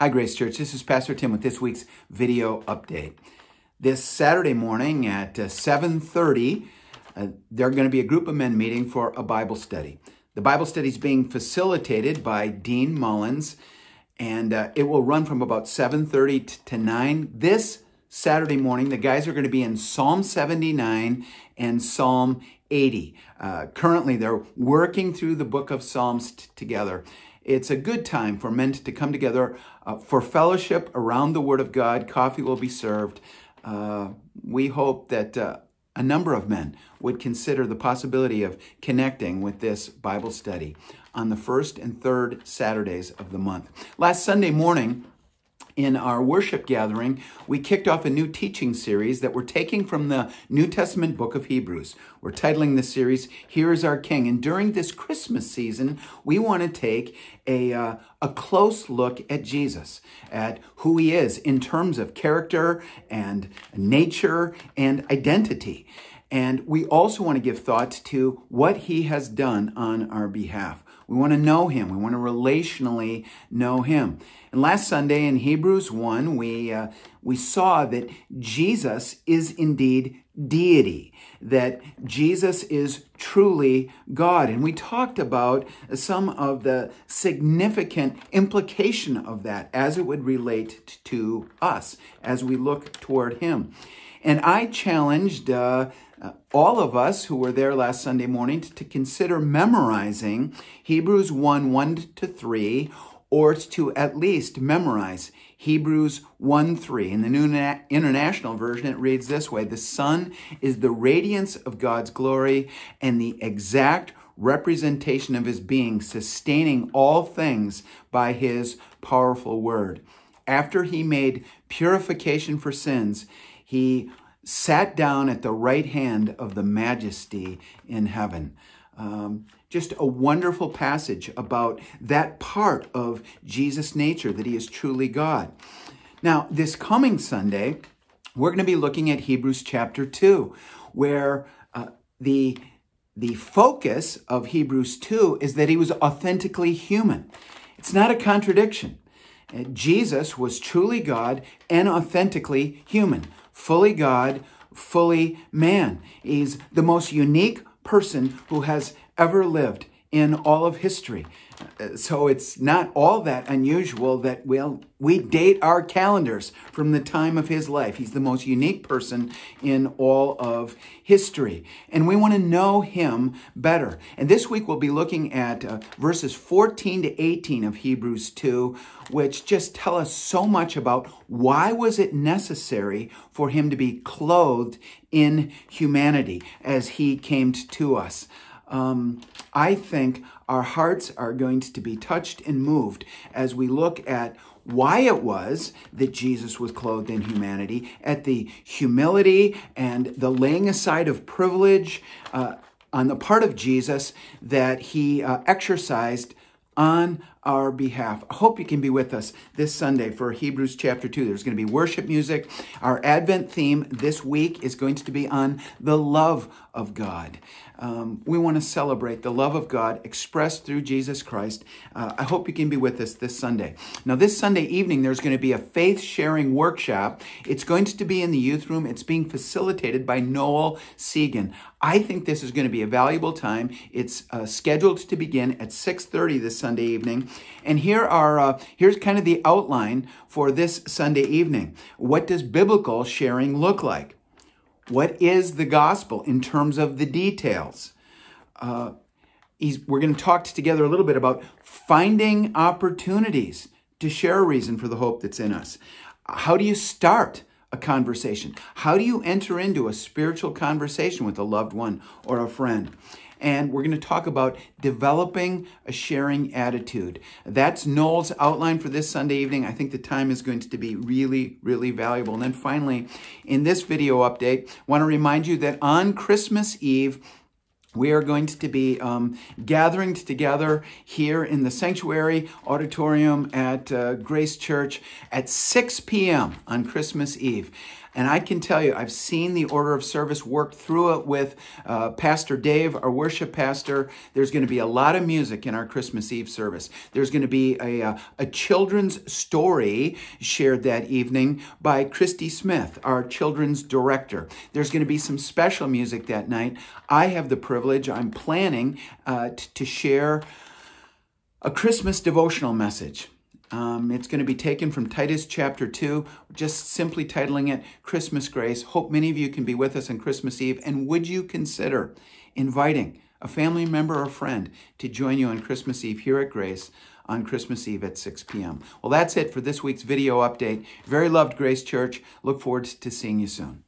Hi, Grace Church. This is Pastor Tim with this week's video update. This Saturday morning at uh, 7:30, uh, there's going to be a group of men meeting for a Bible study. The Bible study is being facilitated by Dean Mullins, and uh, it will run from about 7:30 to 9. This Saturday morning, the guys are going to be in Psalm 79 and Psalm 80. Uh, currently, they're working through the book of Psalms together. It's a good time for men to come together uh, for fellowship around the Word of God. Coffee will be served. Uh, we hope that uh, a number of men would consider the possibility of connecting with this Bible study on the first and third Saturdays of the month. Last Sunday morning, in our worship gathering, we kicked off a new teaching series that we're taking from the New Testament book of Hebrews. We're titling this series, Here is Our King. And during this Christmas season, we want to take a, uh, a close look at Jesus, at who he is in terms of character and nature and identity. And we also want to give thought to what he has done on our behalf. We want to know him. We want to relationally know him. And last Sunday in Hebrews 1, we, uh, we saw that Jesus is indeed deity, that Jesus is truly God. And we talked about some of the significant implication of that as it would relate to us as we look toward him. And I challenged uh, uh, all of us who were there last Sunday morning to, to consider memorizing Hebrews 1 1 to 3, or to at least memorize Hebrews 1 3. In the New International Version, it reads this way The Son is the radiance of God's glory and the exact representation of his being, sustaining all things by his powerful word. After he made purification for sins, he sat down at the right hand of the majesty in heaven. Um, just a wonderful passage about that part of Jesus' nature, that he is truly God. Now, this coming Sunday, we're going to be looking at Hebrews chapter 2, where uh, the, the focus of Hebrews 2 is that he was authentically human. It's not a contradiction. Uh, Jesus was truly God and authentically human fully God, fully man. He's the most unique person who has ever lived in all of history. So it's not all that unusual that we'll, we date our calendars from the time of his life. He's the most unique person in all of history. And we want to know him better. And this week we'll be looking at uh, verses 14 to 18 of Hebrews 2, which just tell us so much about why was it necessary for him to be clothed in humanity as he came to us um, I think our hearts are going to be touched and moved as we look at why it was that Jesus was clothed in humanity, at the humility and the laying aside of privilege uh, on the part of Jesus that he uh, exercised on our behalf. I hope you can be with us this Sunday for Hebrews chapter 2. There's going to be worship music. Our Advent theme this week is going to be on the love of God. Um, we want to celebrate the love of God expressed through Jesus Christ. Uh, I hope you can be with us this Sunday. Now, this Sunday evening, there's going to be a faith sharing workshop. It's going to be in the youth room. It's being facilitated by Noel Segan. I think this is going to be a valuable time. It's uh, scheduled to begin at 6:30 this Sunday evening, and here are uh, here's kind of the outline for this Sunday evening. What does biblical sharing look like? What is the gospel in terms of the details? Uh, we're going to talk together a little bit about finding opportunities to share a reason for the hope that's in us. How do you start a conversation? How do you enter into a spiritual conversation with a loved one or a friend? And we're going to talk about developing a sharing attitude. That's Noel's outline for this Sunday evening. I think the time is going to be really, really valuable. And then finally, in this video update, I want to remind you that on Christmas Eve, we are going to be um, gathering together here in the sanctuary auditorium at uh, Grace Church at 6 p.m. on Christmas Eve. And I can tell you, I've seen the order of service work through it with uh, Pastor Dave, our worship pastor. There's going to be a lot of music in our Christmas Eve service. There's going to be a, a, uh, a children's story shared that evening by Christy Smith, our children's director. There's going to be some special music that night. I have the privilege, I'm planning uh, to share a Christmas devotional message. Um, it's going to be taken from Titus chapter 2, just simply titling it Christmas Grace. Hope many of you can be with us on Christmas Eve. And would you consider inviting a family member or friend to join you on Christmas Eve here at Grace on Christmas Eve at 6 p.m.? Well, that's it for this week's video update. Very loved Grace Church. Look forward to seeing you soon.